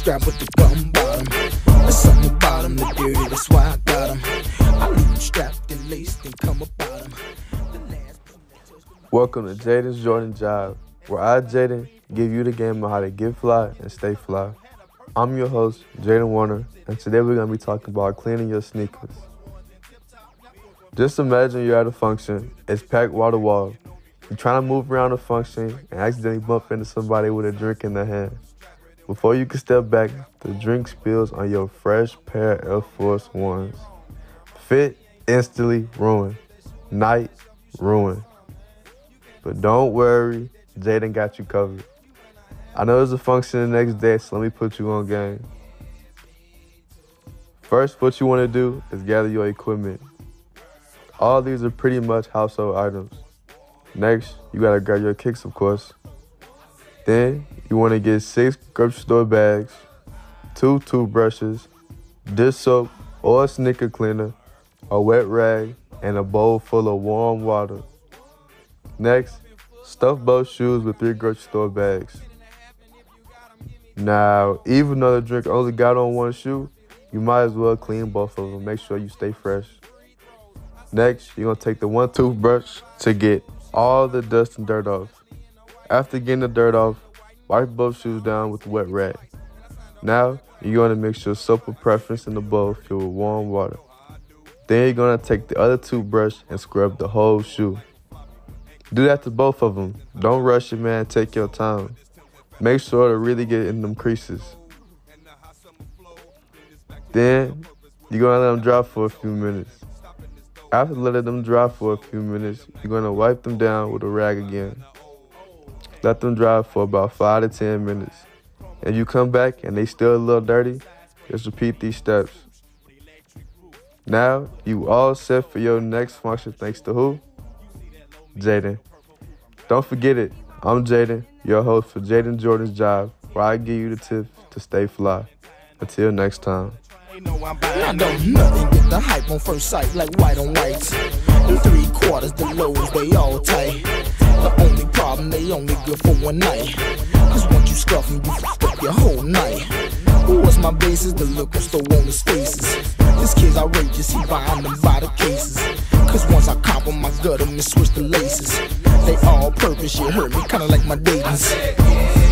strap with the bum bottom. It's on the bottom, dirty, that's why I got them. I leave strapped and laced and come about them. Welcome to Jaden's Jordan Jive, where I, Jaden, give you the game on how to get fly and stay fly. I'm your host, Jaden Warner, and today we're going to be talking about cleaning your sneakers. Just imagine you're at a function, it's packed wall to wall. You're trying to move around a function and accidentally bump into somebody with a drink in their hand. Before you can step back, the drink spills on your fresh pair of Air Force Ones. Fit instantly ruined. Night ruined. But don't worry, Jaden got you covered. I know there's a function the next day, so let me put you on game. First, what you want to do is gather your equipment. All these are pretty much household items. Next, you gotta grab your kicks, of course. Then, you want to get six grocery store bags, two toothbrushes, dish soap or a sneaker cleaner, a wet rag, and a bowl full of warm water. Next, stuff both shoes with three grocery store bags. Now, even though the drink only got on one shoe, you might as well clean both of them. Make sure you stay fresh. Next, you're gonna take the one toothbrush to get all the dust and dirt off. After getting the dirt off, wipe both shoes down with a wet rag. Now, you're gonna mix your soap of preference in the bowl filled with warm water. Then you're gonna take the other toothbrush and scrub the whole shoe. Do that to both of them. Don't rush it, man. Take your time. Make sure to really get in them creases. Then you're gonna let them dry for a few minutes. After letting them dry for a few minutes, you're gonna wipe them down with a rag again. Let them dry for about five to ten minutes. If you come back and they still a little dirty, just repeat these steps. Now you all set for your next function thanks to who? Jaden. Don't forget it. I'm Jaden, your host for Jaden Jordan's Jive, where I give you the tips to stay fly. Until next time. I know nothing get the hype on first sight like white on whites. In three quarters, the lows they all tight. Only good for one night. Cause once you scuff them, you fucked up your whole night. Who was my basis? The liquor store on the stasis. This kid's outrageous, he buying them by the cases. Cause once I cop them, I gut and switch the laces. They all purpose, shit hurt me, kinda like my datings.